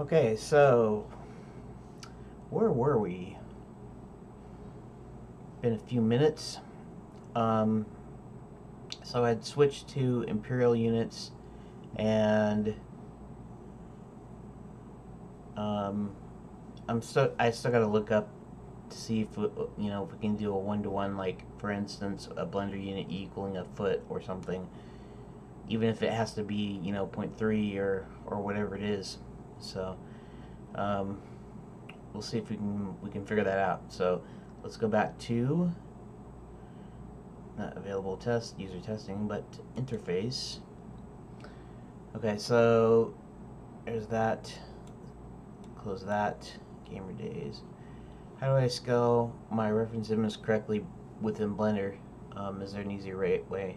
Okay, so where were we? Been a few minutes. Um, so I'd switched to Imperial units and um, I'm still I still gotta look up to see if we, you know if we can do a one to one like for instance a blender unit equaling a foot or something even if it has to be you know 0.3 or or whatever it is so um, we'll see if we can we can figure that out. So let's go back to not available test user testing but interface. Okay so there's that. Close that. Gamer days. How do I scale my reference image correctly within Blender? Um, is there an easy way?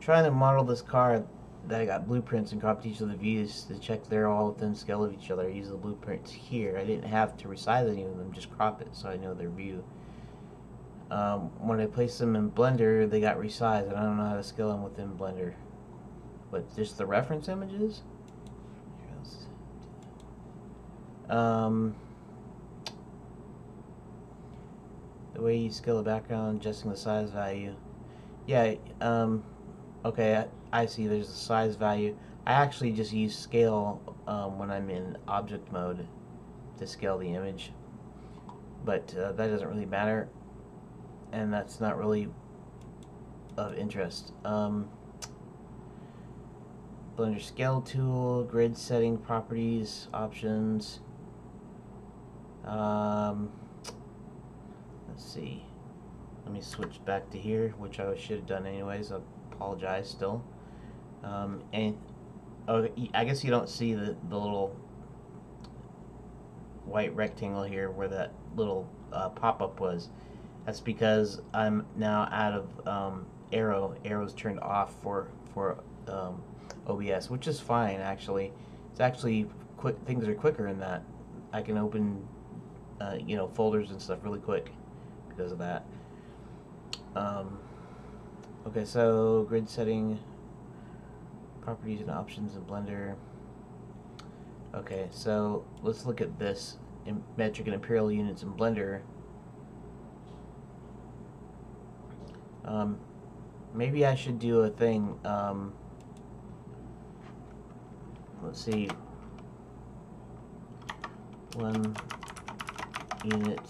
Trying to model this car that I got blueprints and copied each of the views to check they're all within scale of each other. I use the blueprints here. I didn't have to resize any of them, just crop it so I know their view. Um, when I place them in Blender, they got resized, and I don't know how to scale them within Blender. But just the reference images? Um, the way you scale the background, adjusting the size value. Yeah, um, Okay, I, see there's a size value. I actually just use scale um, when I'm in object mode to scale the image. But uh, that doesn't really matter. And that's not really of interest. Um, Blender scale tool, grid setting properties, options. Um, let's see. Let me switch back to here, which I should have done anyways. I'll apologize still. Um, and oh, I guess you don't see the, the little white rectangle here where that little uh, pop-up was. That's because I'm now out of um, Aero. Aero's turned off for for um, OBS, which is fine actually. It's actually quick. Things are quicker in that. I can open, uh, you know, folders and stuff really quick because of that. Um, Okay, so grid setting, properties and options in Blender. Okay, so let's look at this in metric and imperial units in Blender. Um, maybe I should do a thing. Um, let's see. One unit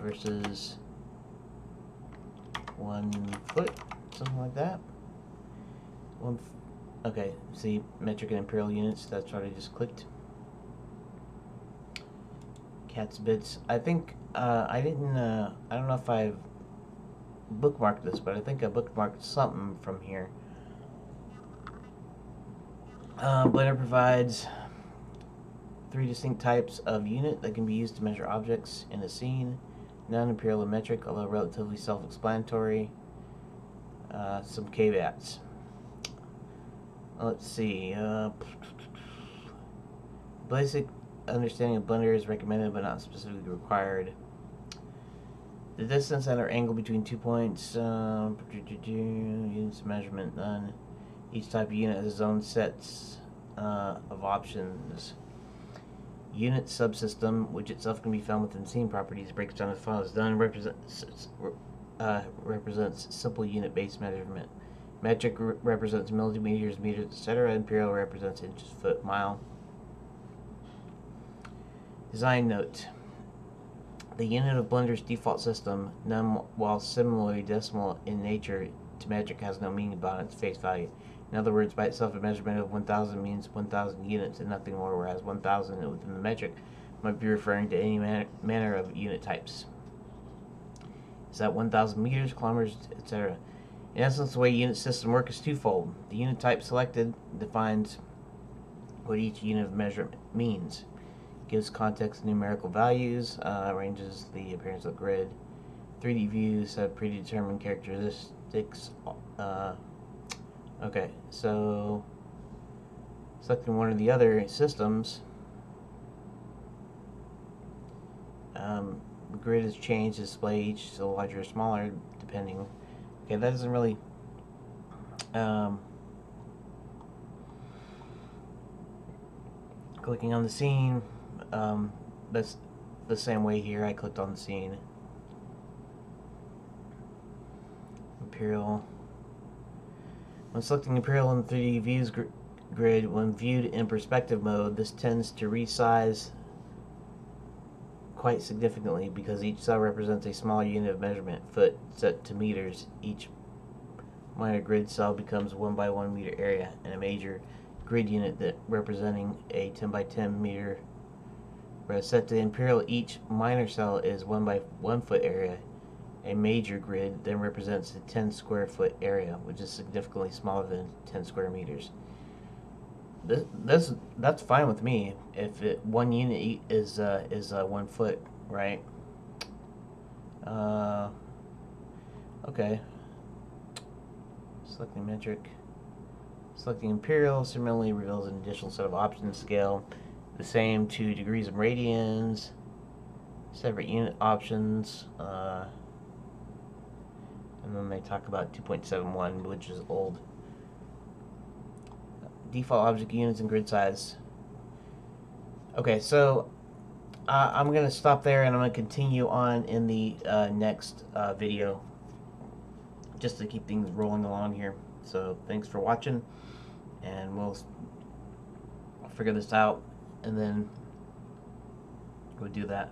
versus one foot, something like that. One, okay, see metric and imperial units, that's what I just clicked. KatsBits. I think, uh, I didn't, uh, I don't know if I've bookmarked this, but I think I bookmarked something from here. Uh, Blender provides three distinct types of unit that can be used to measure objects in a scene non-imperial metric, although relatively self-explanatory. Uh, some caveats. Let's see. Uh, basic understanding of Blender is recommended but not specifically required. The distance and or angle between two points, uh, units measurement none. Each type of unit has its own sets uh, of options. Unit subsystem, which itself can be found within scene properties, breaks down as follows. Done represents, uh, represents simple unit-based measurement. Metric re represents millimeters, meters, etc. Imperial represents inches, foot, mile. Design note. The unit of Blender's default system, none while similarly decimal in nature to metric, has no meaning about its face value. In other words, by itself, a measurement of 1,000 means 1,000 units and nothing more, whereas 1,000 within the metric might be referring to any man manner of unit types. Is that 1,000 meters, kilometers, etc.? In essence, the way unit system work is twofold. The unit type selected defines what each unit of measurement means. gives context numerical values, uh, arranges the appearance of the grid. 3D views have predetermined characteristics uh, Okay, so selecting one of the other systems, um, the grid has changed display each so larger or smaller depending. Okay, that doesn't really um, clicking on the scene. Um, that's the same way here. I clicked on the scene. Imperial. When selecting Imperial in the 3D views gr grid, when viewed in perspective mode, this tends to resize quite significantly because each cell represents a small unit of measurement, foot set to meters. Each minor grid cell becomes 1 by 1 meter area, and a major grid unit that representing a 10 by 10 meter whereas set to imperial each minor cell is 1 by 1 foot area a major grid then represents a 10 square foot area which is significantly smaller than 10 square meters. This, this that's fine with me if it, one unit is uh, is uh, one foot right? Uh, okay. Selecting metric. Selecting Imperial similarly reveals an additional set of options scale, the same to degrees of radians, separate unit options, uh, and then they talk about 2.71, which is old. Default object units and grid size. Okay, so uh, I'm going to stop there and I'm going to continue on in the uh, next uh, video just to keep things rolling along here. So thanks for watching and we'll figure this out and then we'll do that.